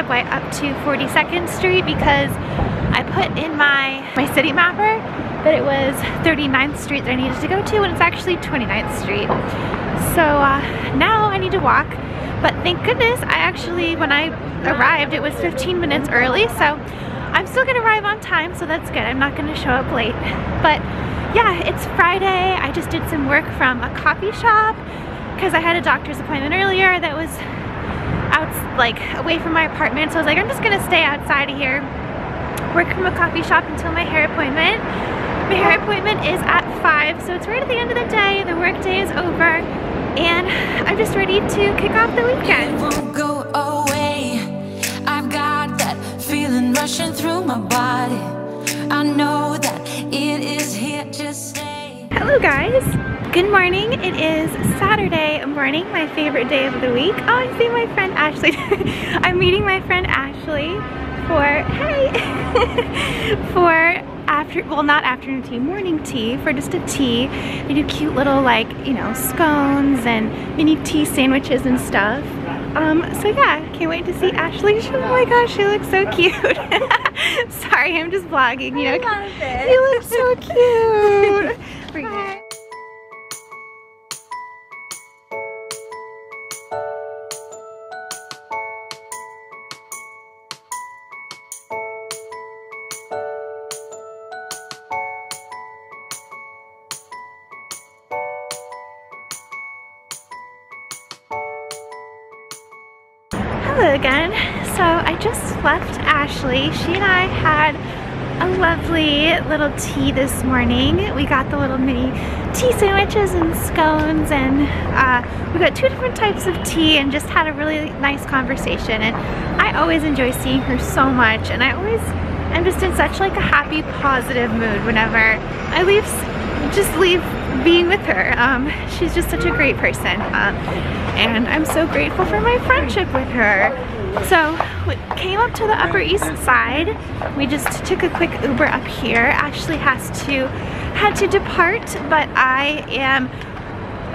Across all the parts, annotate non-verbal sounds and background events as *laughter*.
subway up to 42nd Street because I put in my, my Citymapper that it was 39th Street that I needed to go to and it's actually 29th Street. So uh, now I need to walk, but thank goodness I actually, when I arrived, it was 15 minutes early, so I'm still gonna arrive on time, so that's good. I'm not gonna show up late. But yeah, it's Friday. I just did some work from a coffee shop because I had a doctor's appointment earlier that was out like away from my apartment. So I was like, I'm just gonna stay outside of here, work from a coffee shop until my hair appointment. My hair appointment is at five, so it's right at the end of the day. The work day is over and I'm just ready to kick off the weekend. won't go away. I've got that feeling rushing through my body. I know that it is here to stay. Hello guys! Good morning. It is Saturday morning, my favorite day of the week. Oh, I see my friend Ashley. *laughs* I'm meeting my friend Ashley for, hey, *laughs* for after, well not afternoon tea, morning tea, for just a tea. They do cute little like, you know, scones and mini tea sandwiches and stuff. Um, so yeah, can't wait to see Ashley. Oh my gosh, she looks so cute. *laughs* Sorry, I'm just vlogging, you know. You look so cute. She and I had a lovely little tea this morning. We got the little mini tea sandwiches and scones and uh, we got two different types of tea and just had a really nice conversation and I always enjoy seeing her so much and I always am just in such like a happy positive mood whenever I leave just leave being with her. Um, she's just such a great person. Um, and I'm so grateful for my friendship with her. So we came up to the Upper East Side. We just took a quick Uber up here. Ashley has to had to depart, but I am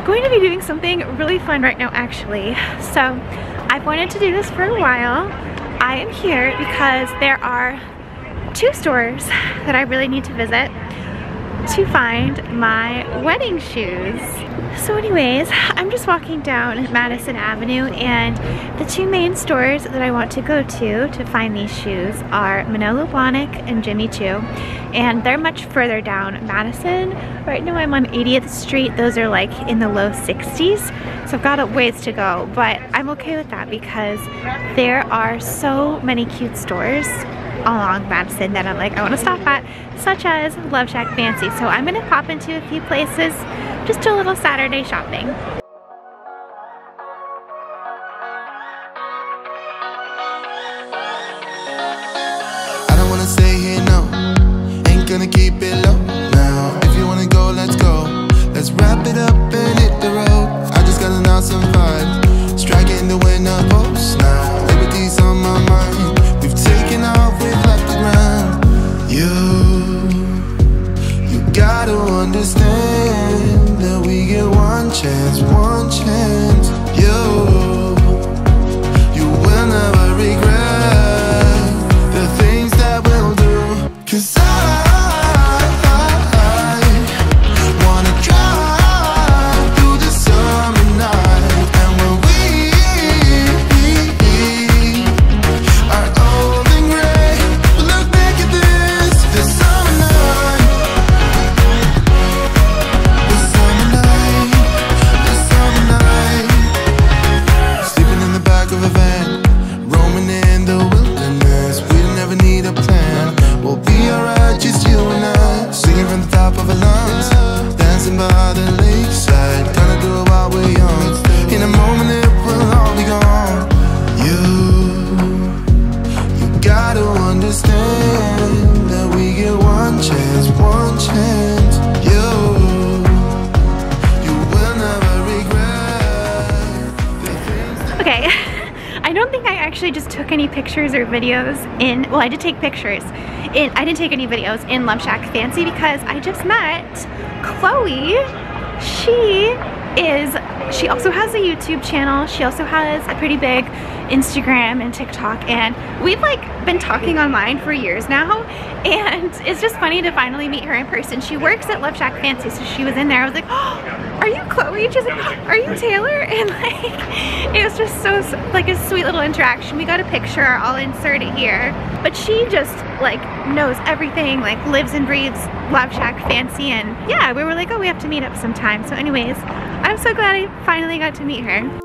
going to be doing something really fun right now actually. So I've wanted to do this for a while. I am here because there are two stores that I really need to visit to find my wedding shoes. So anyways, I'm just walking down Madison Avenue and the two main stores that I want to go to to find these shoes are Manolo Blahnik and Jimmy Choo and they're much further down Madison. Right now I'm on 80th Street. Those are like in the low 60s. So I've got a ways to go, but I'm okay with that because there are so many cute stores along Madison that I'm like, I want to stop at, such as Love Shack Fancy. So I'm going to pop into a few places, just do a little Saturday shopping. Any pictures or videos in, well I did take pictures, in, I didn't take any videos in Love Shack Fancy because I just met Chloe. She is, she also has a YouTube channel. She also has a pretty big Instagram and TikTok and we've like been talking online for years now and *laughs* it's just funny to finally meet her in person. She works at Love Shack Fancy so she was in there. I was like, oh, *gasps* are you Chloe? She's like, oh, are you Taylor? *laughs* And like, it was just so, like a sweet little interaction. We got a picture, I'll insert it here. But she just like knows everything, like lives and breathes Love Shack Fancy and yeah, we were like, oh, we have to meet up sometime. So anyways, I'm so glad I finally got to meet her.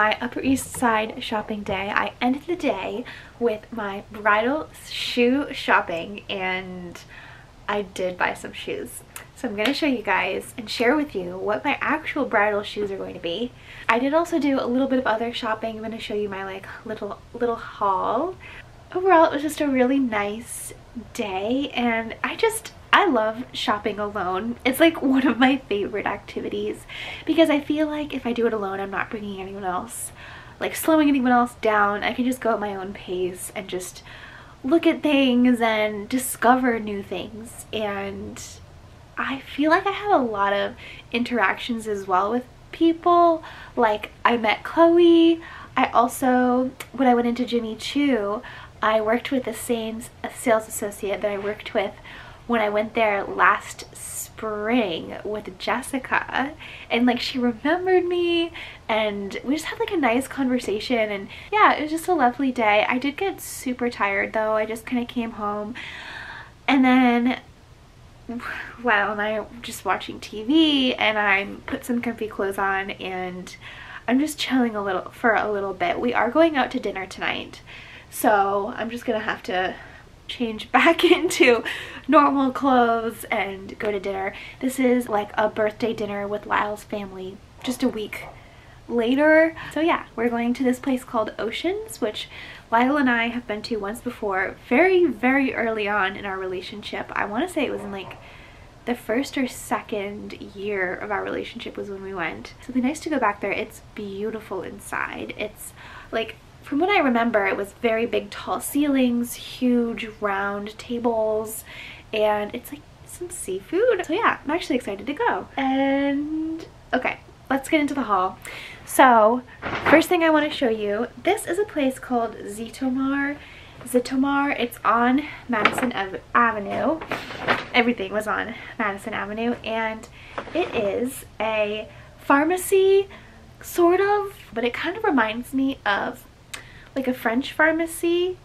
My Upper East Side shopping day. I ended the day with my bridal shoe shopping and I did buy some shoes. So I'm going to show you guys and share with you what my actual bridal shoes are going to be. I did also do a little bit of other shopping. I'm going to show you my like little little haul. Overall, it was just a really nice day and I just I love shopping alone. It's like *laughs* one of my favorite activities because I feel like if I do it alone, I'm not bringing anyone else, like slowing anyone else down. I can just go at my own pace and just look at things and discover new things. And I feel like I have a lot of interactions as well with people. Like I met Chloe. I also, when I went into Jimmy Choo, I worked with the same sales associate that I worked with when I went there last spring with Jessica and like she remembered me and we just had like a nice conversation and yeah it was just a lovely day. I did get super tired though. I just kind of came home and then well and I'm just watching TV and I put some comfy clothes on and I'm just chilling a little for a little bit. We are going out to dinner tonight so I'm just gonna have to change back *laughs* into normal clothes and go to dinner. This is like a birthday dinner with Lyle's family just a week later. So yeah, we're going to this place called Oceans, which Lyle and I have been to once before, very, very early on in our relationship. I want to say it was in like the first or second year of our relationship was when we went. So it'd be nice to go back there. It's beautiful inside. It's like from what I remember, it was very big tall ceilings, huge round tables, and it's like some seafood. So yeah, I'm actually excited to go. And okay, let's get into the haul. So, first thing I want to show you, this is a place called Zitomer. Zitomer, it's on Madison Ave Avenue. Everything was on Madison Avenue and it is a pharmacy, sort of, but it kind of reminds me of like a French pharmacy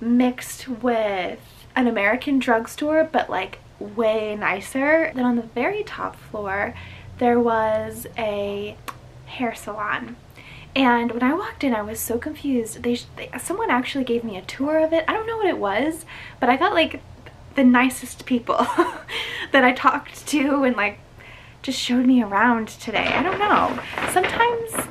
mixed with an American drugstore, but like way nicer. Then on the very top floor, there was a hair salon. And when I walked in, I was so confused. They, they, someone actually gave me a tour of it. I don't know what it was, but I got like the nicest people *laughs* that I talked to and like just showed me around today. I don't know. Sometimes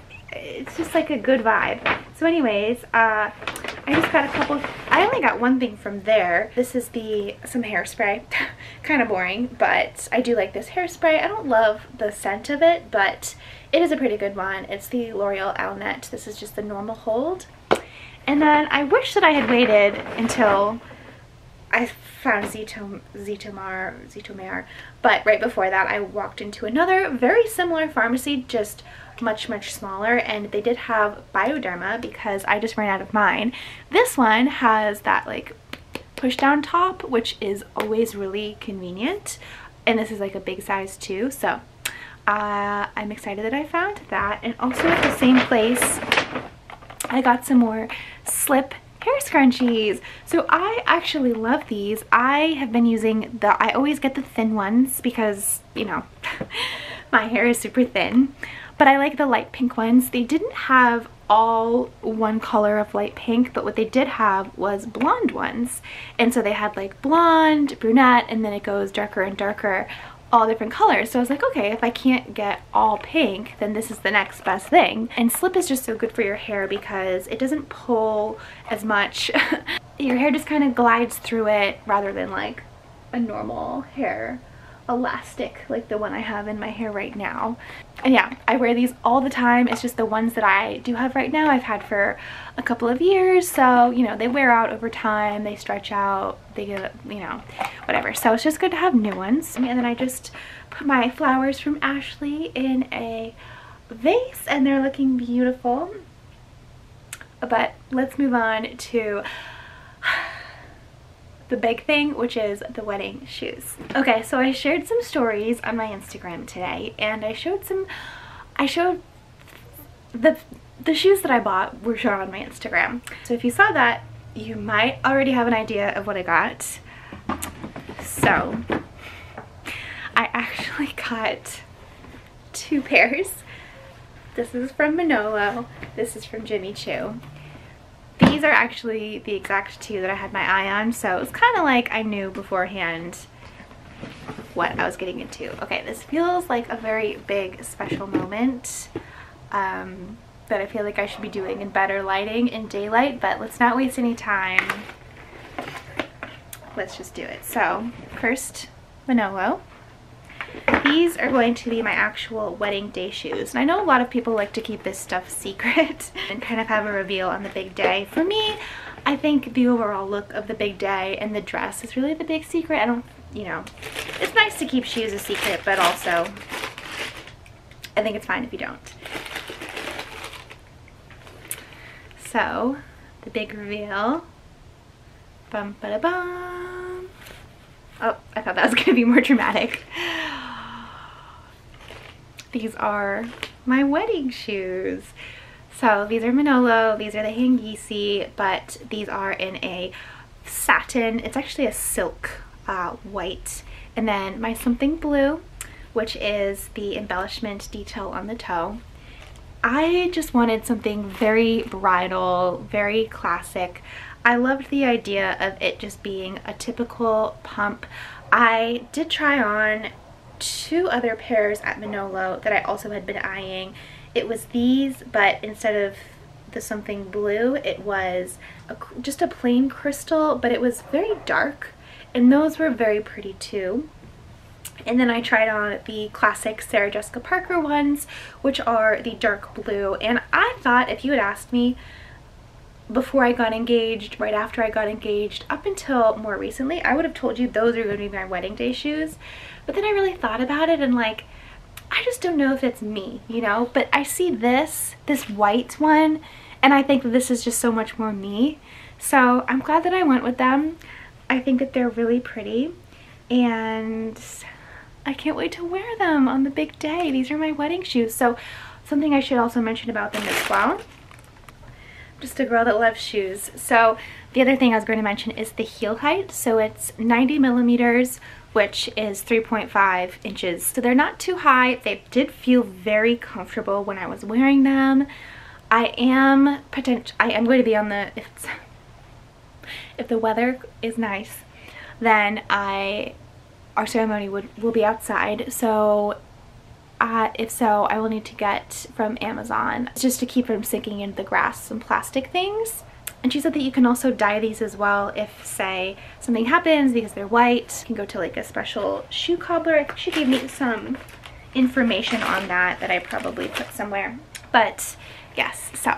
it's just like a good vibe. So anyways, uh, I just got a couple, I only got one thing from there. This is the, some hairspray. *laughs* kind of boring, but I do like this hairspray. I don't love the scent of it, but it is a pretty good one. It's the L'Oreal Elnett. This is just the normal hold. And then I wish that I had waited until I found Zitom, Zitomer, Zitomer, but right before that I walked into another very similar pharmacy, just much, much smaller, and they did have Bioderma because I just ran out of mine. This one has that like push down top, which is always really convenient, and this is like a big size too, so uh, I'm excited that I found that. And also at the same place, I got some more slip hair scrunchies. So I actually love these. I have been using the, I always get the thin ones because, you know, *laughs* my hair is super thin. But I like the light pink ones. They didn't have all one color of light pink, but what they did have was blonde ones. And so they had like blonde, brunette, and then it goes darker and darker all different colors. So I was like, okay, if I can't get all pink, then this is the next best thing. And slip is just so good for your hair because it doesn't pull as much. *laughs* your hair just kind of glides through it rather than like a normal hair elastic like the one I have in my hair right now. And yeah, I wear these all the time. It's just the ones that I do have right now I've had for a couple of years. So, you know, they wear out over time, they stretch out, they get, you know, whatever. So it's just good to have new ones. And then I just put my flowers from Ashley in a vase and they're looking beautiful. But let's move on to the big thing, which is the wedding shoes. Okay, so I shared some stories on my Instagram today and I showed some, I showed the, the shoes that I bought were shown on my Instagram. So if you saw that, you might already have an idea of what I got. So, I actually *laughs* got two pairs. This is from Manolo, this is from Jimmy Choo. These are actually the exact two that I had my eye on, so it was kind of like I knew beforehand what I was getting into. Okay, this feels like a very big special moment um, that I feel like I should be doing in better lighting in daylight, but let's not waste any time. Let's just do it. So, first, Manolo. These are going to be my actual wedding day shoes. And I know a lot of people like to keep this stuff secret *laughs* and kind of have a reveal on the big day. For me, I think the overall look of the big day and the dress is really the big secret. I don't, you know, it's nice to keep shoes a secret, but also I think it's fine if you don't. So, the big reveal. Bum ba da bum. Oh, I thought that was to be more dramatic. These are my wedding shoes. So these are Manolo, these are the Hangisi, but these are in a satin, it's actually a silk uh, white. And then my something blue, which is the embellishment detail on the toe. I just wanted something very bridal, very classic. I loved the idea of it just being a typical pump. I did try on two other pairs at Manolo that I also had been eyeing. It was these, but instead of the something blue, it was a, just a plain crystal, but it was very dark, and those were very pretty too. And then I tried on the classic Sarah Jessica Parker ones, which are the dark blue. And I thought if you had asked me before I got engaged, right after I got engaged, up until more recently, I would have told you those are going to be my wedding day shoes. But then I really thought about it and like, I just don't know if it's me, you know, but I see this, this white one, and I think that this is just so much more me. So I'm glad that I went with them. I think that they're really pretty and I can't wait to wear them on the big day. These are my wedding shoes. So something I should also mention about them as well. Just a girl that loves shoes. So the other thing I was going to mention is the heel height. So it's 90 millimeters, which is 3.5 inches. So they're not too high. They did feel very comfortable when I was wearing them. I am potential. I am going to be on the if *laughs* if the weather is nice, then I our ceremony would will be outside. So uh, if so, I will need to get from Amazon just to keep from sinking into the grass some plastic things. And she said that you can also dye these as well if, say, something happens because they're white. You can go to like a special shoe cobbler. She gave me some information on that that I probably put somewhere. But yes, so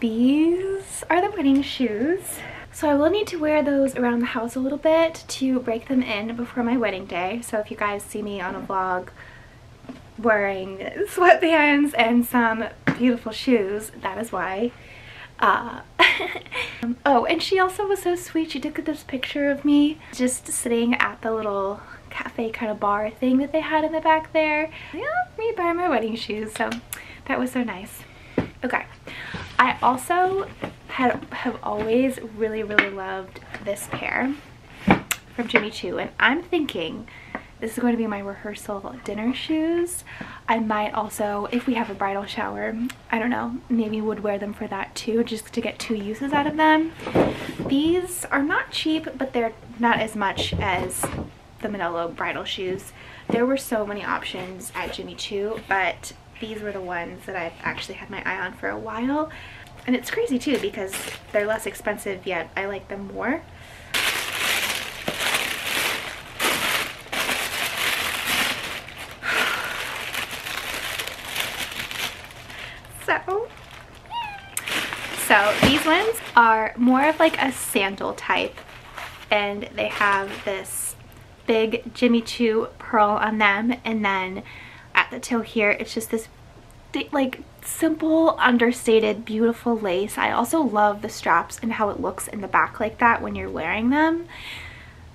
these are the wedding shoes. So I will need to wear those around the house a little bit to break them in before my wedding day. So if you guys see me on a vlog wearing sweatpants and some beautiful shoes, that is why. Uh, *laughs* oh, and she also was so sweet. She took this picture of me just sitting at the little cafe kind of bar thing that they had in the back there. Yeah, me buy my wedding shoes. So that was so nice. Okay. I also had, have always really, really loved this pair from Jimmy Choo. And I'm thinking this is going to be my rehearsal dinner shoes. I might also, if we have a bridal shower, I don't know, maybe would wear them for that too, just to get two uses out of them. These are not cheap, but they're not as much as the Manolo bridal shoes. There were so many options at Jimmy Choo, but these were the ones that I've actually had my eye on for a while. And it's crazy too because they're less expensive yet I like them more. So, so these ones are more of like a sandal type and they have this big Jimmy Choo pearl on them and then at the toe here it's just this like simple understated beautiful lace. I also love the straps and how it looks in the back like that when you're wearing them.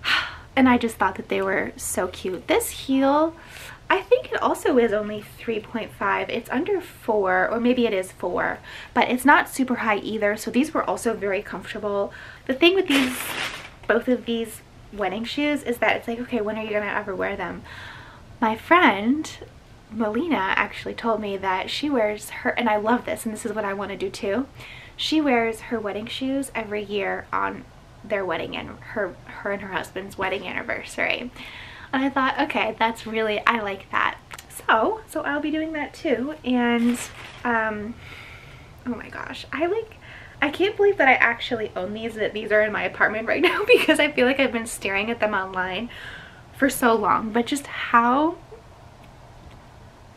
*sighs* And i just thought that they were so cute. This heel I think it also is only 3.5. It's under 4, or maybe it is 4, but it's not super high either, so these were also very comfortable. The thing with these, both of these wedding shoes is that it's like, okay, when are you going to ever wear them? My friend Melina actually told me that she wears her, and I love this, and this is what I want to do too. She wears her wedding shoes every year on their wedding and her, her and her husband's wedding anniversary. And I thought, okay, that's really, I like that. So, so I'll be doing that too. And, um, oh my gosh, I like, I can't believe that I actually own these, that these are in my apartment right *laughs* now because I feel like I've been staring at them online for so long. But just how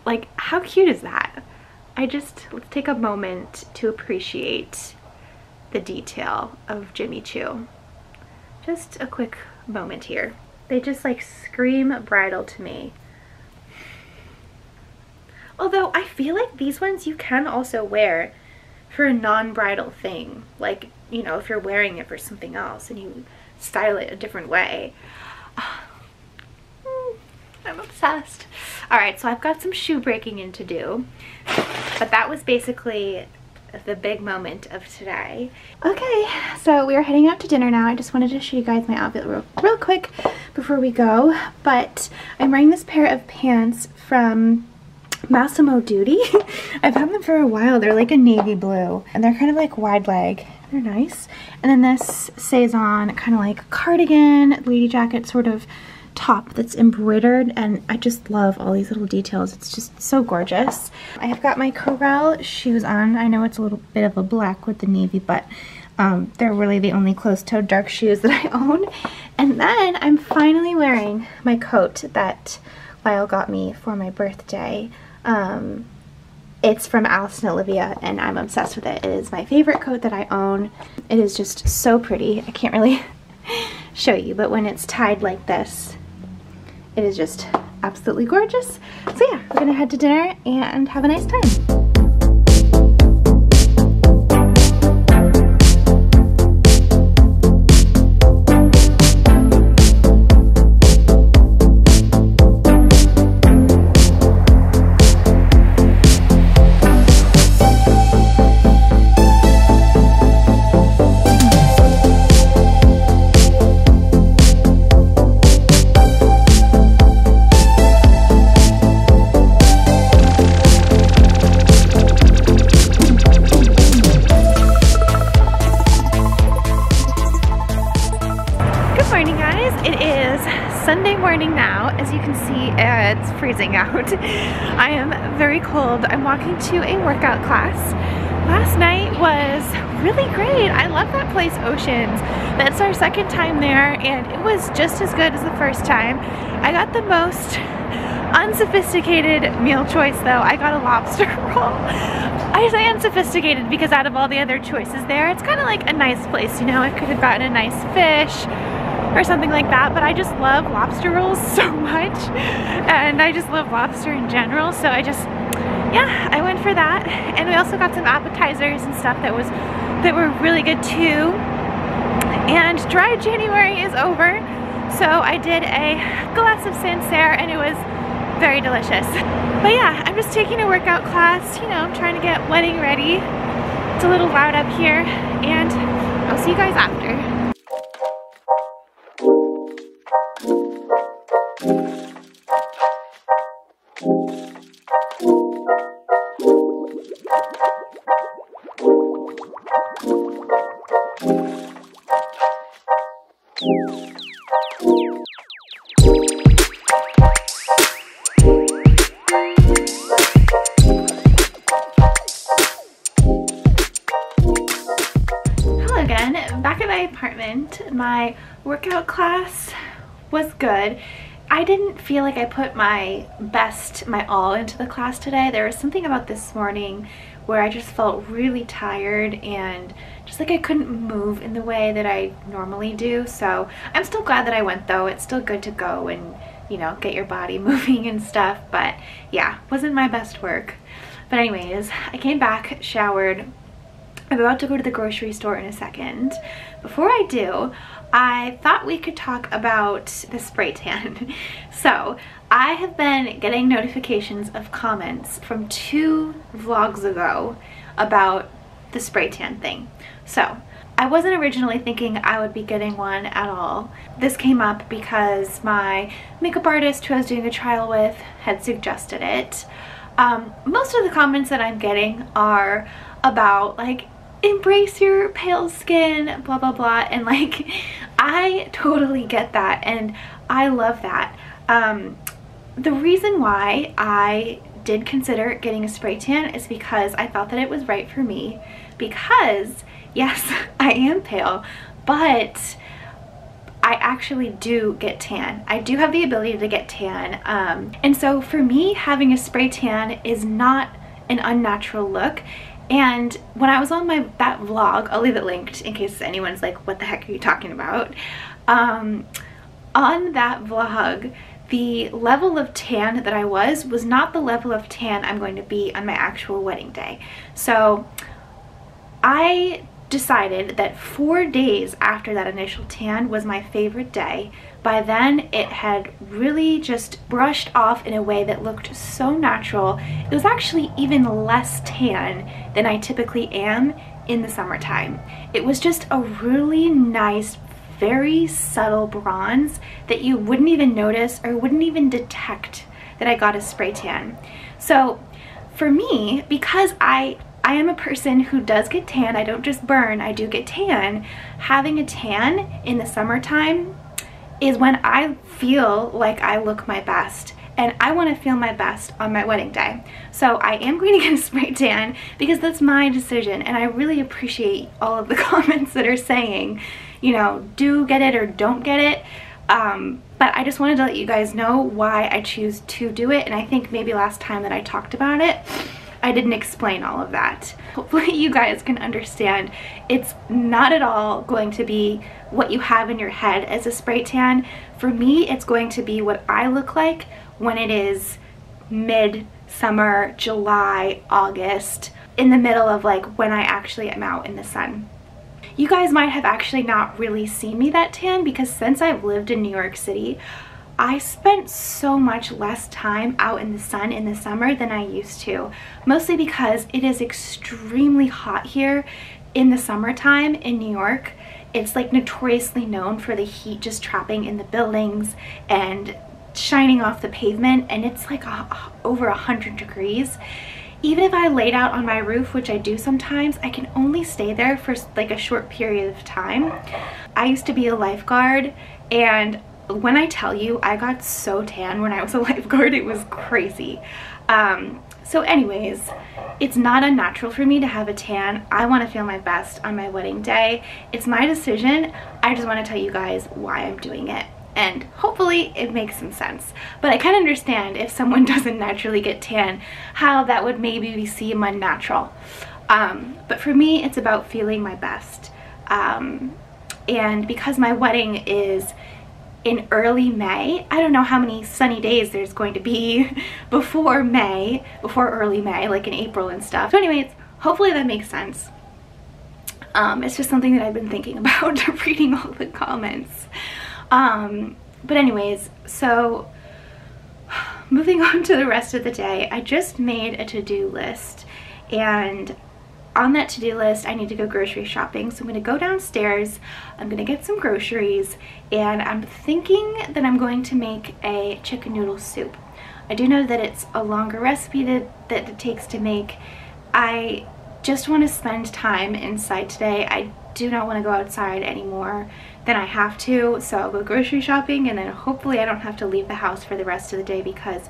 like, how cute is that? I just, let's take a moment to appreciate the detail of Jimmy Choo. Just a quick moment here. They just like scream bridal to me. Although I feel like these ones you can also wear for a non-bridal thing. Like, you know, if you're wearing it for something else and you style it a different way. *sighs* Hmm, I'm obsessed. Alright, so I've got some shoe breaking in to do. But that was basically the big moment of today. Okay, so we are heading out to dinner now. I just wanted to show you guys my outfit real, real quick before we go. But I'm wearing this pair of pants from Massimo Dutti. *laughs* I've had them for a while. They're like a navy blue and they're kind of like wide leg. They're nice. And then this Sézane kind of like cardigan, lady jacket sort of top that's embroidered and I just love all these little details. It's just so gorgeous. I have got my Carel shoes on. I know it's a little bit of a black with the navy, but um, they're really the only closed-toed dark shoes that *laughs* I own. And then I'm finally wearing my coat that Lyle got me for my birthday. Um, it's from Alice and Olivia and I'm obsessed with it. It is my favorite coat that I own. It is just so pretty. I can't really *laughs* show you, but when it's tied like this, it is just absolutely gorgeous. So yeah, we're gonna head to dinner and have a nice time. Freezing out. I am very cold. I'm walking to a workout class. Last night was really great. I love that place, Oceans. That's our second time there and it was just as good as the first time. I got the most unsophisticated meal choice though. I got a lobster *laughs* roll. I say unsophisticated because out of all the other choices there, it's kind of like a nice place, you know? I could have gotten a nice fish, or something like that but I just love lobster rolls *laughs* so much. And I just love lobster in general so I just yeah I went for that. And we also got some appetizers and stuff that was that were really good too. And dry January is over so I did a glass of Sancerre and it was very delicious. But yeah I'm just taking a workout class you know I'm trying to get wedding ready. It's a little loud up here and I'll see you guys after good. I didn't feel like I put my best, my all into the class today. There was something about this morning where I just felt really tired and just like I couldn't move in the way that I normally do. So I'm still glad that I went though. It's still good to go and, you know, get your body *laughs* moving and stuff. But yeah, wasn't my best work. But anyways, I came back, showered, I'm about to go to the grocery store in a second. Before I do, I thought we could talk about the spray tan. *laughs* so I have been getting notifications of comments from two vlogs ago about the spray tan thing. So I wasn't originally thinking I would be getting one at all. This came up because my makeup artist who I was doing a trial with had suggested it. Um, most of the comments that I'm getting are about like embrace your pale skin, blah, blah, blah. *laughs* And like, I totally get that. And I love that. Um, the reason why I did consider getting a spray tan is because I thought that it was right for me. Because, yes, *laughs* I am pale, but I actually do get tan. I do have the ability to get tan. Um, and so for me, having a spray tan is not an unnatural look. And when I was on my that vlog, I'll leave it linked in case anyone's like, what the heck are you talking about? Um, on that vlog, the level of tan that I was was not the level of tan I'm going to be on my actual wedding day. So I decided that four days after that initial tan was my favorite day. By then, it had really just brushed off in a way that looked so natural. It was actually even less tan than I typically am in the summertime. It was just a really nice, very subtle bronze that you wouldn't even notice or wouldn't even detect that I got a spray tan. So for me, because I I am a person who does get tan. I don't just burn, I do get tan. Having a tan in the summertime is when I feel like I look my best and I want to feel my best on my wedding day. So I am going to get a spray tan because that's my decision and I really appreciate all of the *laughs* comments that are saying, you know, do get it or don't get it. Um, but I just wanted to let you guys know why I choose to do it and I think maybe last time that I talked about it, I didn't explain all of that. Hopefully *laughs* you guys can understand it's not at all going to be what you have in your head as a spray tan. For me, it's going to be what I look like when it is mid-summer, July, August, in the middle of like when I actually am out in the sun. You guys might have actually not really seen me that tan because since I've lived in New York City, I spent so much less time out in the sun in the summer than I used to. Mostly because it is extremely hot here in the summertime in New York. It's like notoriously known for the heat just trapping in the buildings and shining off the pavement and it's like a, over 100 degrees even if I laid out on my roof, which I do sometimes, I can only stay there for like a short period of time. I used to be a lifeguard and when I tell you I got so tan when I was a *laughs* lifeguard, it was crazy. Um, so anyways, it's not unnatural for me to have a tan. I want to feel my best on my wedding day. It's my decision. I just want to tell you guys why I'm doing it and hopefully it makes some sense. But I can understand if someone *laughs* doesn't naturally get tan, how that would maybe seem unnatural. Um, but for me, it's about feeling my best. Um, and because my wedding is in early May, I don't know how many sunny days there's going to be *laughs* before May, before early May, like in April and stuff. So anyways, hopefully that makes sense. Um, it's just something that I've been thinking *laughs* about *laughs* reading all the comments. Um, but anyways, so *sighs* moving on to the rest of the day, I just made a to-do list and on that to-do list, I need to go grocery shopping. So I'm gonna go downstairs, I'm gonna get some groceries, and I'm thinking that I'm going to make a chicken noodle soup. I do know that it's a longer recipe that, that it takes to make. I just wanna spend time inside today. I do not wanna go outside anymore than I have to. So I'll go grocery shopping and then hopefully I don't have to leave the house for the rest of the day because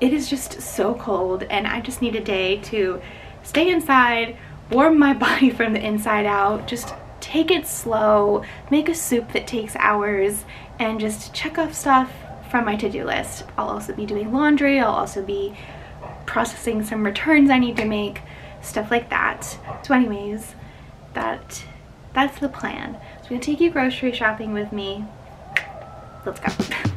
it is just so cold and I just need a day to stay inside, warm my *laughs* body from the inside out, just take it slow, make a soup that takes hours, and just check off stuff from my to-do list. I'll also be doing laundry, I'll also be processing some returns I need to make, stuff like that. So anyways, that that's the plan So I'm gonna take you grocery shopping with me. Let's go. *laughs*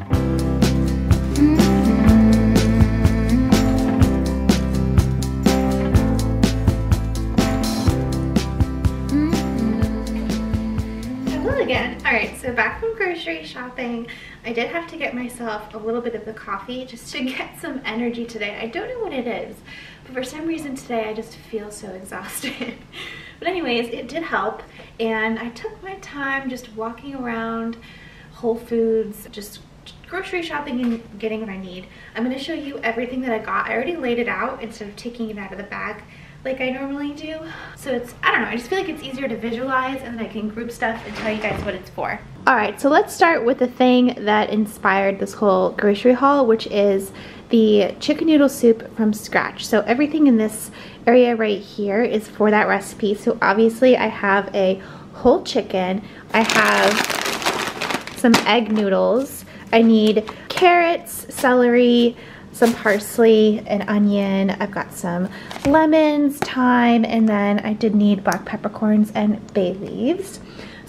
so back from grocery shopping, I did have to get myself a little bit of the coffee just to *laughs* get some energy today. I don't know what it is, but for some reason today I just feel so exhausted. *laughs* But anyways, it did help and I took my time just walking around Whole Foods, just grocery shopping and getting what I need. I'm to show you everything that I got. I already laid it out instead of taking it out of the bag like I normally do. So it's, I don't know, I just feel like it's easier to visualize and then I can group stuff and tell you guys what it's for. All right, so let's start with the thing that inspired this whole grocery haul, which is the chicken noodle soup from scratch. So everything in this area right here is for that recipe. So obviously I have a whole chicken. I have some egg noodles. I need carrots, celery, some parsley, and onion. I've got some lemons, thyme, and then I did need black peppercorns and bay leaves.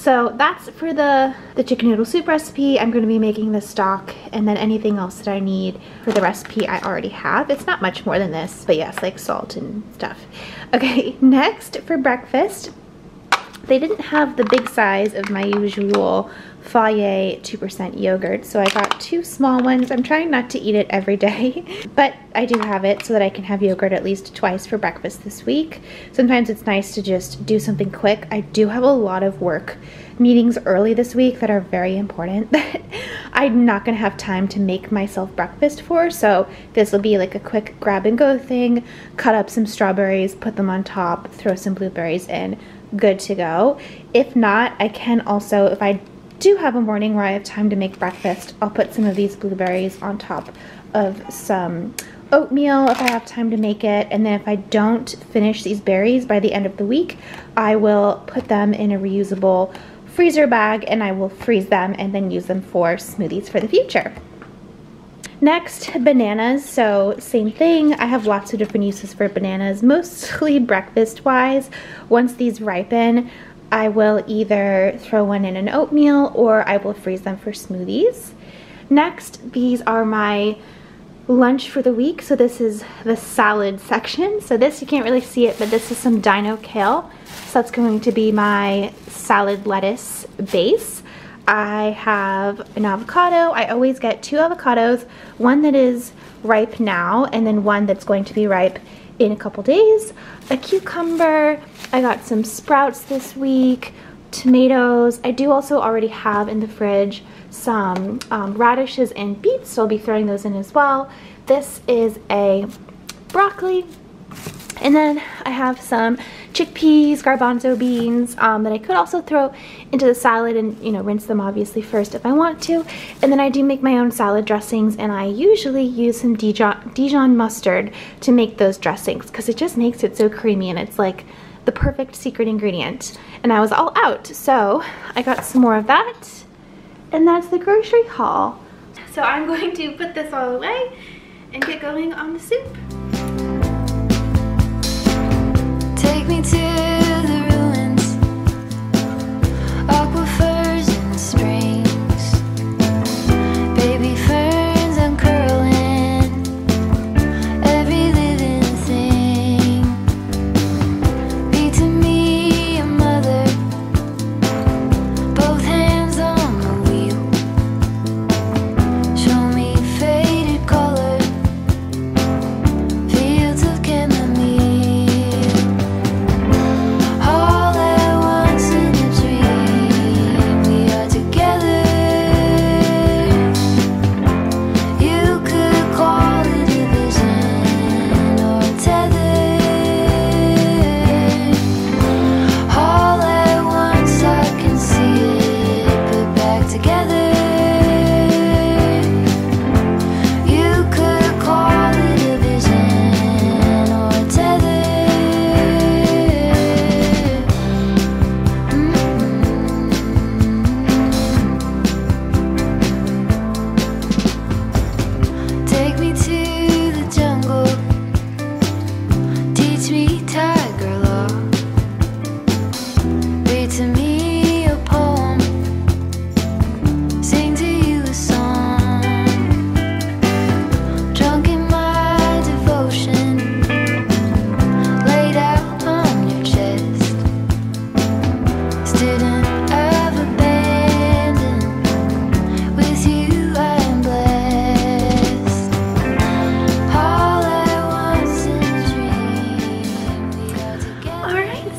So that's for the, the chicken noodle soup recipe. I'm going to be making the stock and then anything else that I need for the recipe I already have. It's not much more than this, but yes, like salt and stuff. Okay, *laughs* next for breakfast, they didn't have the big size of my usual Fage 2% yogurt, so I got two small ones. I'm trying not to eat it every day, *laughs* but I do have it so that I can have yogurt at least twice for breakfast this week. Sometimes it's nice to just do something quick. I do have a lot of work meetings early this week that are very important *laughs* that I'm not going to have time to make myself breakfast for, so this will be like a quick grab and go thing. Cut up some strawberries, put them on top, throw some blueberries in, good to go. If not, I can also, if I do have a morning where I have time to make breakfast, I'll put some of these blueberries on top of some oatmeal if I have time to make it. And then if I don't finish these berries by the end of the week, I will put them in a reusable freezer bag and I will freeze them and then use them for smoothies for the future. Next, bananas. So same thing. I have lots of different uses for bananas, mostly breakfast wise. Once these ripen, I will either throw one in an oatmeal or I will freeze them for smoothies. Next, these are my lunch for the week. So this is the salad section. So this, you can't really see it, but this is some dino kale. So that's going to be my salad lettuce base. I have an avocado. I always get two avocados, one that is ripe now and then one that's going to be ripe in a couple days. A cucumber. I got some sprouts this week, tomatoes. I do also already have in the fridge some um, radishes and beets, so I'll be throwing those in as well. This is a broccoli. And then I have some chickpeas, garbanzo beans um, that I could also throw into the salad and, you know, rinse them obviously first if I want to. And then I do make my own salad dressings and I usually use some Dijon, Dijon mustard to make those dressings because it just makes it so creamy and it's like the perfect secret ingredient. And I was all out, so I got some more of that and that's the grocery haul. So I'm *laughs* going to put this all away and get going on the soup. into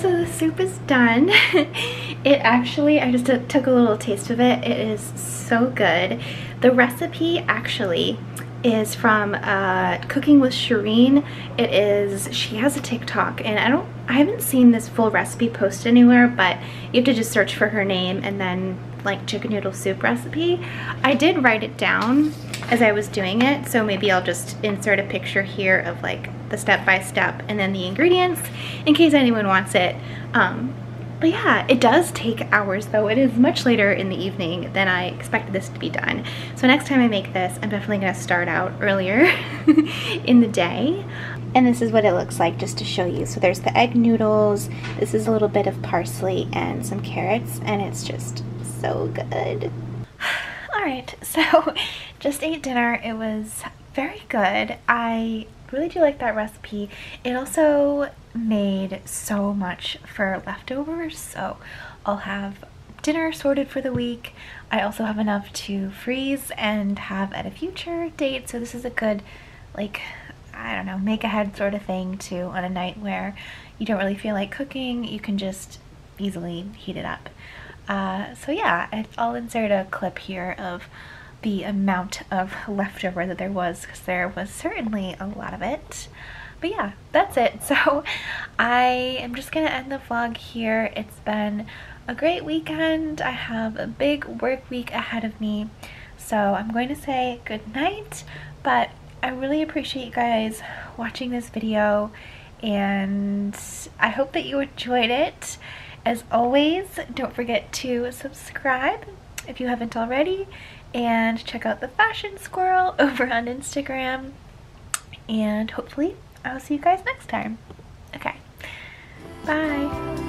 Take is done. *laughs* it actually, I just took a little taste of it. It is so good. The recipe actually is from uh, Cooking with Shereen. It is, she has a TikTok and I don't, I haven't seen this full recipe posted anywhere, but you have to just search for her name and then like chicken noodle soup recipe. I did write it down as I was doing it, so maybe I'll just insert a picture here of like the step-by-step -step and then the ingredients in case anyone wants it. Um, but yeah, it does take hours though. It is much later in the evening than I expected this to be done. So next time I make this, I'm definitely gonna start out earlier *laughs* in the day. And this is what it looks like just to show you. So there's the egg noodles, this is a little bit of parsley and some carrots, and it's just so good. *sighs* Alright, so just ate dinner. It was very good. I really do like that recipe. It also made so much for leftovers, so I'll have dinner sorted for the week. I also have enough to freeze and have at a future date, so this is a good, like, I don't know, make ahead sort of thing too on a night where you don't really feel like cooking, you can just easily heat it up. Uh, so yeah, I'll insert a clip here of the amount of leftover that there was because there was certainly a lot of it. But yeah, that's it. *laughs* So I am just going to end the vlog here. It's been a great weekend. I have a big work week ahead of me. So I'm going to say good night, but I really appreciate you guys watching this video and I hope that you enjoyed it. As always, don't forget to subscribe if you haven't already and check out the fashion squirrel *laughs* over on Instagram and hopefully I'll see you guys next time. Okay, bye.